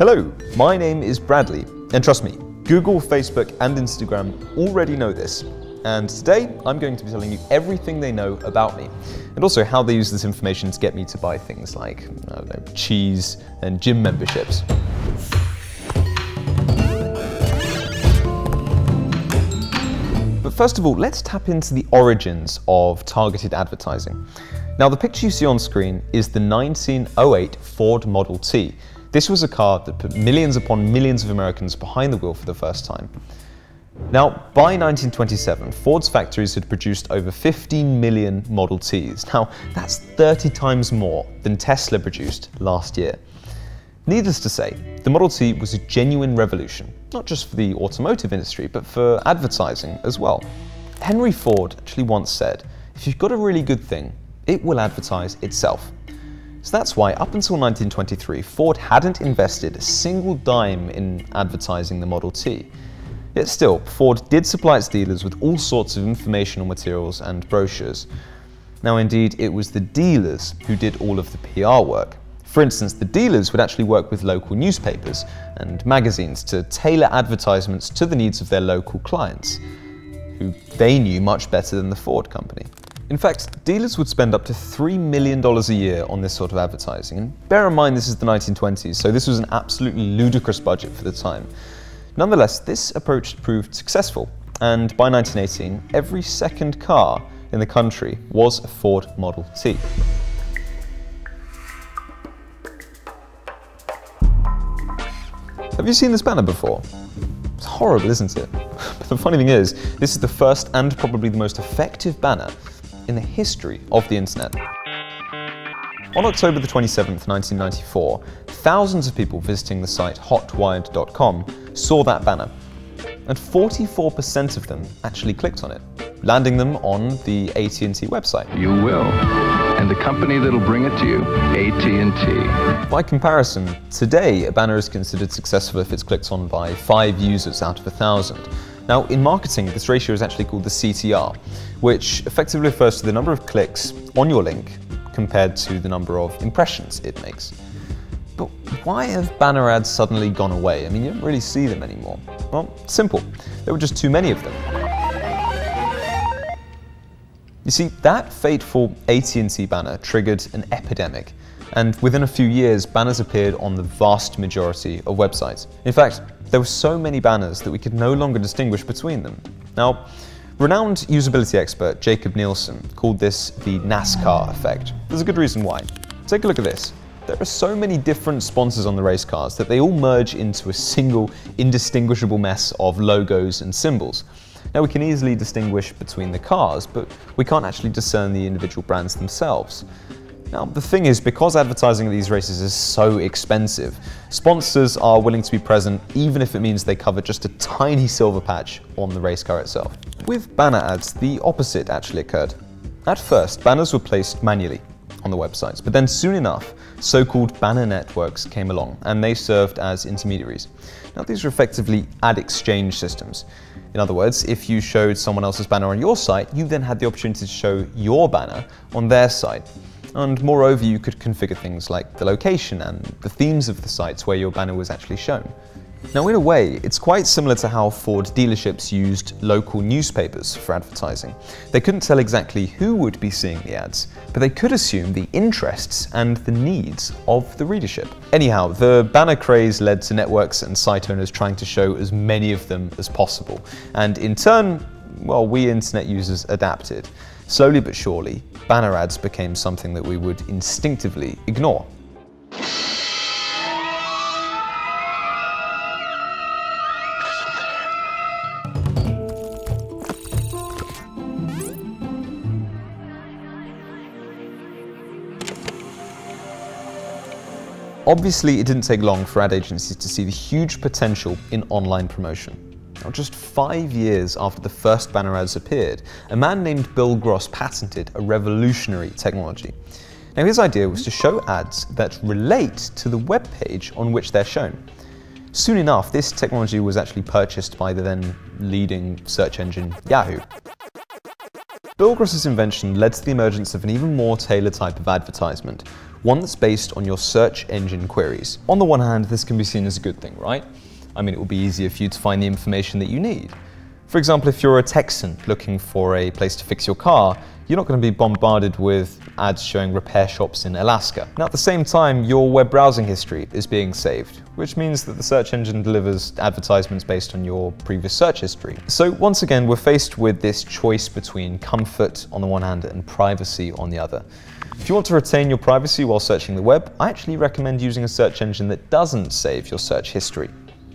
Hello, my name is Bradley, and trust me, Google, Facebook, and Instagram already know this. And today, I'm going to be telling you everything they know about me, and also how they use this information to get me to buy things like, I don't know, cheese and gym memberships. But first of all, let's tap into the origins of targeted advertising. Now, the picture you see on screen is the 1908 Ford Model T. This was a car that put millions upon millions of Americans behind the wheel for the first time. Now, by 1927, Ford's factories had produced over 15 million Model Ts. Now, that's 30 times more than Tesla produced last year. Needless to say, the Model T was a genuine revolution, not just for the automotive industry, but for advertising as well. Henry Ford actually once said, if you've got a really good thing, it will advertise itself. So that's why, up until 1923, Ford hadn't invested a single dime in advertising the Model T. Yet still, Ford did supply its dealers with all sorts of informational materials and brochures. Now, indeed, it was the dealers who did all of the PR work. For instance, the dealers would actually work with local newspapers and magazines to tailor advertisements to the needs of their local clients, who they knew much better than the Ford company. In fact, dealers would spend up to $3 million a year on this sort of advertising. And bear in mind, this is the 1920s, so this was an absolutely ludicrous budget for the time. Nonetheless, this approach proved successful, and by 1918, every second car in the country was a Ford Model T. Have you seen this banner before? It's horrible, isn't it? But the funny thing is, this is the first and probably the most effective banner in the history of the internet. On October the 27th, 1994, thousands of people visiting the site hotwired.com saw that banner, and 44% of them actually clicked on it, landing them on the AT&T website. You will. And the company that'll bring it to you, AT&T. By comparison, today a banner is considered successful if it's clicked on by 5 users out of a 1,000. Now, in marketing, this ratio is actually called the CTR, which effectively refers to the number of clicks on your link compared to the number of impressions it makes. But why have banner ads suddenly gone away? I mean, you don't really see them anymore. Well, simple. There were just too many of them. You see, that fateful AT&T banner triggered an epidemic, and within a few years, banners appeared on the vast majority of websites. In fact, there were so many banners that we could no longer distinguish between them. Now, renowned usability expert Jakob Nielsen called this the NASCAR effect. There's a good reason why. Take a look at this. There are so many different sponsors on the race cars that they all merge into a single, indistinguishable mess of logos and symbols. Now we can easily distinguish between the cars, but we can't actually discern the individual brands themselves. Now, the thing is, because advertising at these races is so expensive, sponsors are willing to be present even if it means they cover just a tiny silver patch on the race car itself. With banner ads, the opposite actually occurred. At first, banners were placed manually on the websites, but then soon enough, so-called banner networks came along, and they served as intermediaries. Now, these are effectively ad exchange systems. In other words, if you showed someone else's banner on your site, you then had the opportunity to show your banner on their site. And moreover, you could configure things like the location and the themes of the sites where your banner was actually shown. Now, in a way, it's quite similar to how Ford dealerships used local newspapers for advertising. They couldn't tell exactly who would be seeing the ads, but they could assume the interests and the needs of the readership. Anyhow, the banner craze led to networks and site owners trying to show as many of them as possible. And in turn, well, we internet users adapted. Slowly but surely, banner ads became something that we would instinctively ignore. Obviously, it didn't take long for ad agencies to see the huge potential in online promotion. Now, just five years after the first banner ads appeared, a man named Bill Gross patented a revolutionary technology. Now, his idea was to show ads that relate to the web page on which they're shown. Soon enough, this technology was actually purchased by the then leading search engine Yahoo. Bill Gross's invention led to the emergence of an even more tailored type of advertisement, one that's based on your search engine queries. On the one hand, this can be seen as a good thing, right? I mean, it will be easier for you to find the information that you need. For example, if you're a Texan looking for a place to fix your car, you're not going to be bombarded with ads showing repair shops in Alaska. Now, at the same time, your web browsing history is being saved, which means that the search engine delivers advertisements based on your previous search history. So once again, we're faced with this choice between comfort on the one hand and privacy on the other. If you want to retain your privacy while searching the web, I actually recommend using a search engine that doesn't save your search history.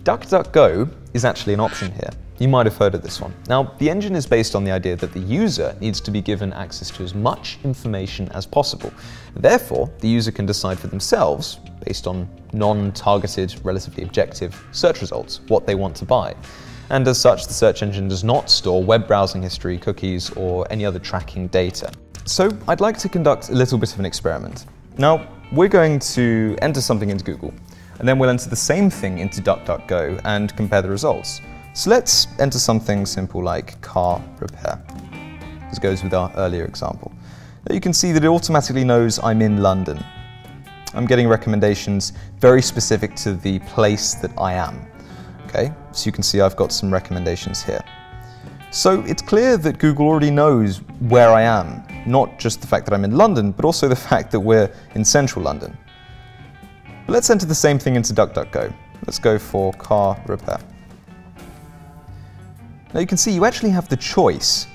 DuckDuckGo is actually an option here. You might have heard of this one. Now, the engine is based on the idea that the user needs to be given access to as much information as possible. Therefore, the user can decide for themselves, based on non-targeted, relatively objective search results, what they want to buy. And as such, the search engine does not store web browsing history, cookies, or any other tracking data. So I'd like to conduct a little bit of an experiment. Now, we're going to enter something into Google, and then we'll enter the same thing into DuckDuckGo and compare the results. So let's enter something simple like car repair. This goes with our earlier example. Now you can see that it automatically knows I'm in London. I'm getting recommendations very specific to the place that I am. Okay, so you can see I've got some recommendations here. So it's clear that Google already knows where I am, not just the fact that I'm in London, but also the fact that we're in central London. But let's enter the same thing into DuckDuckGo. Let's go for car repair. Now you can see you actually have the choice.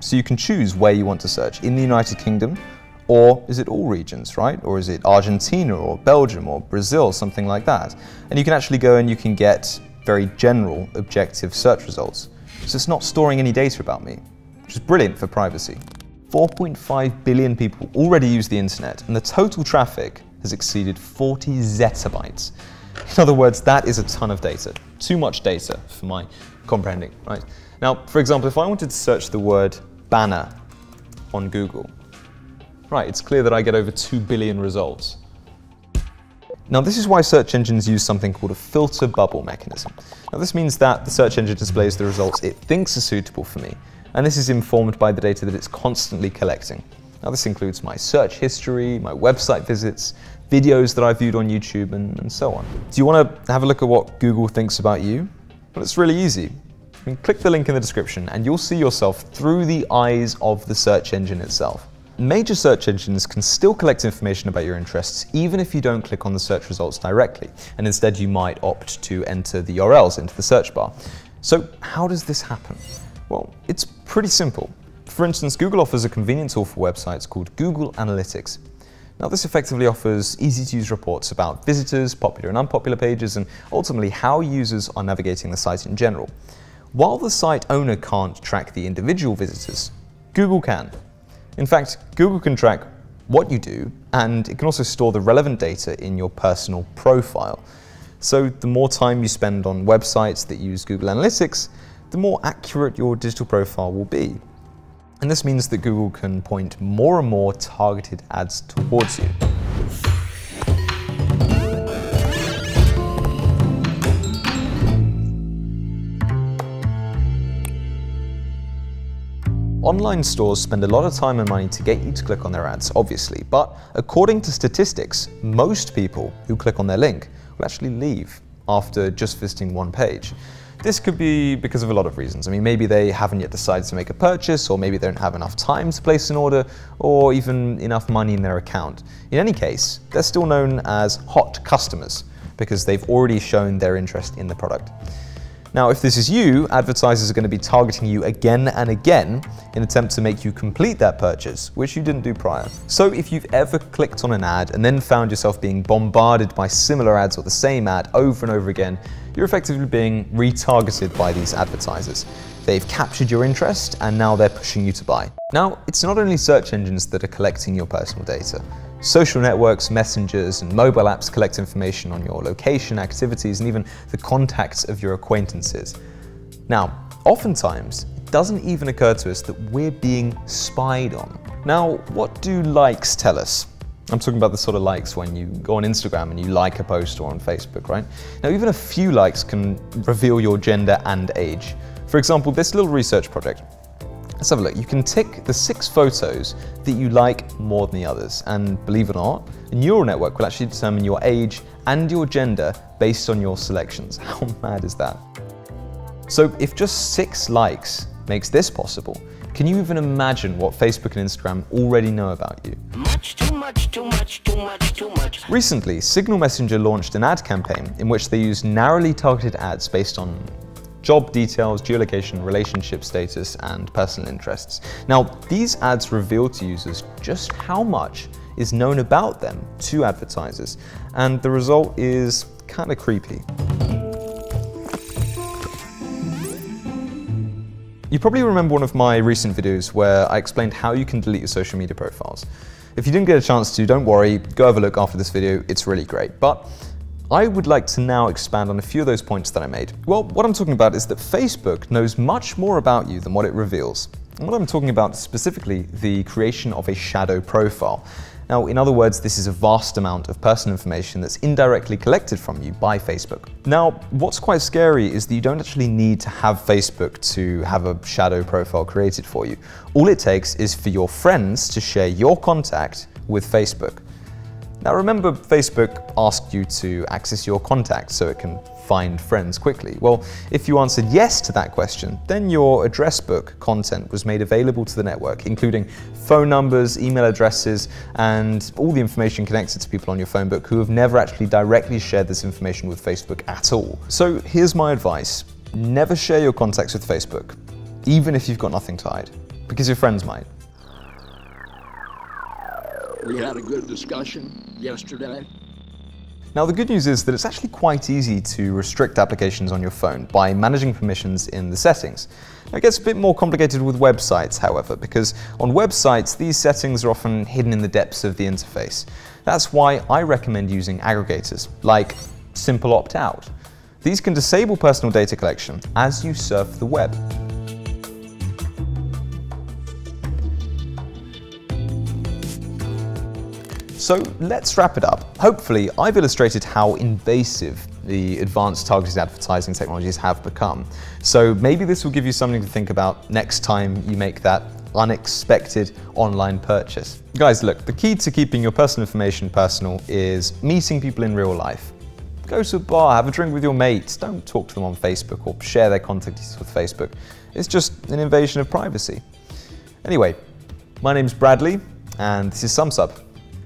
So you can choose where you want to search, in the United Kingdom, or is it all regions, right? Or is it Argentina or Belgium or Brazil, something like that. And you can actually go and you can get very general, objective search results. So it's not storing any data about me, which is brilliant for privacy. 4.5 billion people already use the internet, and the total traffic has exceeded 40 zettabytes. In other words, that is a ton of data. Too much data for my comprehending, right? Now, for example, if I wanted to search the word banner on Google, right, it's clear that I get over 2 billion results. Now this is why search engines use something called a filter bubble mechanism. Now this means that the search engine displays the results it thinks are suitable for me, and this is informed by the data that it's constantly collecting. Now this includes my search history, my website visits, videos that I've viewed on YouTube, and, and so on. Do you want to have a look at what Google thinks about you? Well, it's really easy. Click the link in the description and you'll see yourself through the eyes of the search engine itself. Major search engines can still collect information about your interests even if you don't click on the search results directly, and instead you might opt to enter the URLs into the search bar. So how does this happen? Well, it's pretty simple. For instance, Google offers a convenient tool for websites called Google Analytics. Now this effectively offers easy to use reports about visitors, popular and unpopular pages, and ultimately how users are navigating the site in general. While the site owner can't track the individual visitors, Google can. In fact, Google can track what you do, and it can also store the relevant data in your personal profile. So the more time you spend on websites that use Google Analytics, the more accurate your digital profile will be. And this means that Google can point more and more targeted ads towards you. Online stores spend a lot of time and money to get you to click on their ads, obviously, but according to statistics, most people who click on their link will actually leave after just visiting one page. This could be because of a lot of reasons. I mean, maybe they haven't yet decided to make a purchase, or maybe they don't have enough time to place an order, or even enough money in their account. In any case, they're still known as hot customers because they've already shown their interest in the product. Now, if this is you, advertisers are going to be targeting you again and again in an attempt to make you complete that purchase, which you didn't do prior. So if you've ever clicked on an ad and then found yourself being bombarded by similar ads or the same ad over and over again, you're effectively being retargeted by these advertisers. They've captured your interest and now they're pushing you to buy. Now, it's not only search engines that are collecting your personal data. Social networks, messengers, and mobile apps collect information on your location, activities, and even the contacts of your acquaintances. Now, oftentimes, it doesn't even occur to us that we're being spied on. Now, what do likes tell us? I'm talking about the sort of likes when you go on Instagram and you like a post or on Facebook, right? Now, even a few likes can reveal your gender and age. For example, this little research project Let's have a look. You can tick the six photos that you like more than the others. And believe it or not, A neural network will actually determine your age and your gender based on your selections. How mad is that? So if just six likes makes this possible, can you even imagine what Facebook and Instagram already know about you? Much, too much, too much, too much. Recently, Signal Messenger launched an ad campaign in which they used narrowly targeted ads based on job details, geolocation, relationship status, and personal interests. Now, these ads reveal to users just how much is known about them to advertisers, and the result is kind of creepy. You probably remember one of my recent videos where I explained how you can delete your social media profiles. If you didn't get a chance to, don't worry, go have a look after this video, it's really great. But I would like to now expand on a few of those points that I made. Well, what I'm talking about is that Facebook knows much more about you than what it reveals. And what I'm talking about specifically the creation of a shadow profile. Now, in other words, this is a vast amount of personal information that's indirectly collected from you by Facebook. Now, what's quite scary is that you don't actually need to have Facebook to have a shadow profile created for you. All it takes is for your friends to share your contact with Facebook. Now remember, Facebook asked you to access your contacts so it can find friends quickly. Well, if you answered yes to that question, then your address book content was made available to the network, including phone numbers, email addresses, and all the information connected to people on your phone book who have never actually directly shared this information with Facebook at all. So here's my advice. Never share your contacts with Facebook, even if you've got nothing to hide, because your friends might. We had a good discussion yesterday. Now the good news is that it's actually quite easy to restrict applications on your phone by managing permissions in the settings. Now, It gets a bit more complicated with websites, however, because on websites these settings are often hidden in the depths of the interface. That's why I recommend using aggregators, like Simple Opt Out. These can disable personal data collection as you surf the web. So let's wrap it up. Hopefully, I've illustrated how invasive the advanced targeted advertising technologies have become. So maybe this will give you something to think about next time you make that unexpected online purchase. Guys, look, the key to keeping your personal information personal is meeting people in real life. Go to a bar, have a drink with your mates, don't talk to them on Facebook or share their contact details with Facebook. It's just an invasion of privacy. Anyway, my name's Bradley, and this is SumSub.